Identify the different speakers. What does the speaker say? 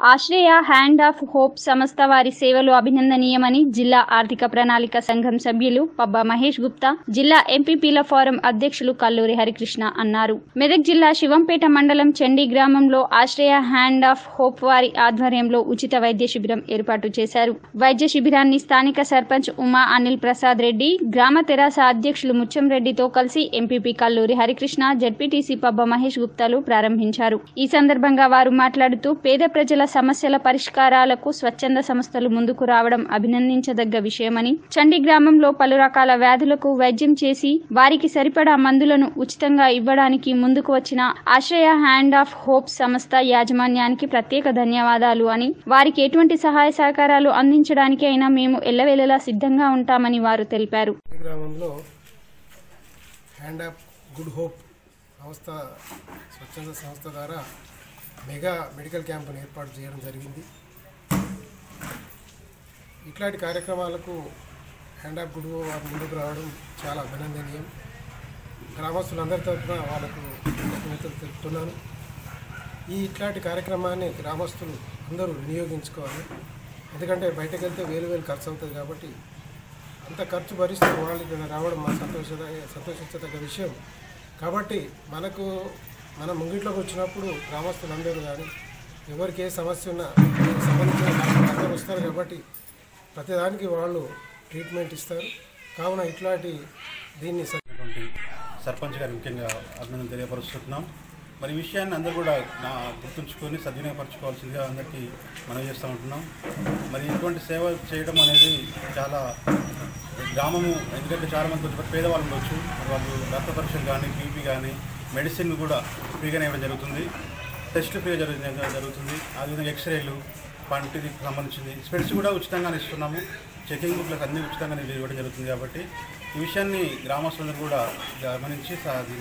Speaker 1: ఆశ్రయ hand of hope సంస్థ వారి సేవలు అభినందనీయమని జిల్లా ఆర్థిక ప్రణాళిక సంఘం సభ్యులు పబ్బా మహేష్ గుప్తా జిల్లా ఎంపీపీల ఫోరం అధ్యక్షులు కల్లూరి హరికృష్ణ అన్నారు. మెదక్ జిల్లా శివంపేట మండలం చండీ గ్రామంలో ఆశ్రయ హ్యాండ్ ఆఫ్ హోప్ వారి ఆధ్వర్యంలో ఉచిత వైద్య శిబిరం ఏర్పాటు చేశారు. వైద్య శిబిరాన్ని స్థానిక సర్పంచ్ ఉమా అనిల్ ప్రసాద్ రెడ్డి గ్రామ తెరాస అధ్యక్షులు ముచ్చం రెడ్డితో కలిసి ఎంపీపీ కల్లూరి హరికృష్ణ జడ్పీటీసీ పబ్బా మహేష్ గుప్తాలు ప్రారంభించారు. ఈ సందర్భంగా వారు మాట్లాడుతూ పేద ప్రజల సమస్యల పరిష్కారాలకు స్వచ్ఛంద సంస్థలు ముందుకు రావడం అభినందించదగ్గ విషయమని చండి గ్రామంలో పలు రకాల వ్యాధులకు వైద్యం చేసి వారికి సరిపడా మందులను ఉచితంగా ఇవ్వడానికి ముందుకు వచ్చిన ఆశ్రయ హ్యాండ్ ఆఫ్ హోప్ సంస్థ యాజమాన్యానికి ప్రత్యేక ధన్యవాదాలు అని వారికి ఎటువంటి సహాయ సహకారాలు అందించడానికి అయినా మేము ఎల్లవేళలా సిద్ధంగా ఉంటామని వారు తెలిపారు.
Speaker 2: గ్రామంలో హ్యాండ్ ఆఫ్ గుడ్ హోప్ సంస్థ స్వచ్ఛంద సంస్థ ద్వారా మెగా మెడికల్ క్యాంపును ఏర్పాటు చేయడం జరిగింది. ఇట్లాంటి కార్యక్రమాలకు హ్యాండ్ ఆఫ్ గుడ్ వారు ముందుకు రావడం చాలా అభినందనీయం. గ్రామస్తులందరి తరఫున వాళ్ళకు కృతజ్ఞతలు తెలుపుతున్నాను. ఈ ఇట్లాంటి కార్యక్రమాన్ని గ్రామస్తులు అందరూ వినియోగించుకోవాలి. ఎందుకంటే బయటకు వెళ్తే వేలు వేలు ఖర్చు అవుతుంది కాబట్టి అంత ఖర్చు భరిస్తూ వాళ్ళు ఇక్కడ రావడం మా సంతోష సంతోషించదగ్గ విషయం. కాబట్టి మనకు మన ముంగిట్లోకి వచ్చినప్పుడు గ్రామస్తులందరూ కానీ ఎవరికి ఏ సమస్య ఉన్నా సంబంధించిన అందరూ వస్తారు కాబట్టి ప్రతిదానికి వాళ్ళు ట్రీట్మెంట్ ఇస్తారు. కావున ఇట్లాంటి దీన్ని
Speaker 3: సర్పంచ్ గారు ముఖ్యంగా అభినందన తెలియపరుస్తున్నాం. మరి ఈ విషయాన్ని అందరూ కూడా నా గుర్తుంచుకొని సద్వినియోగపరచుకోవాల్సిందిగా అందరికీ మనం చేస్తూ ఉంటున్నాం. మరి ఇటువంటి సేవ చేయడం అనేది చాలా గ్రామము ఎందుకంటే చాలామంది కొంచెం పేదవాళ్ళు ఉండొచ్చు. వాళ్ళు రక్త పరీక్షలు కానీ బీపీ కానీ మెడిసిన్ కూడా ఫ్రీగానే ఇవ్వడం జరుగుతుంది. టెస్ట్ ఫ్రీగా జరుగుతుంది. జరుగుతుంది అదేవిధంగా ఎక్స్రేలు పంటికి సంబంధించింది. స్పెట్స్ కూడా ఉచితంగానే ఇస్తున్నాము. చెకింగ్ బుక్లకు అన్ని ఉచితంగానే ఇవ్వడం జరుగుతుంది కాబట్టి ఈ విషయాన్ని గ్రామస్తులందరూ కూడా గమనించి సా-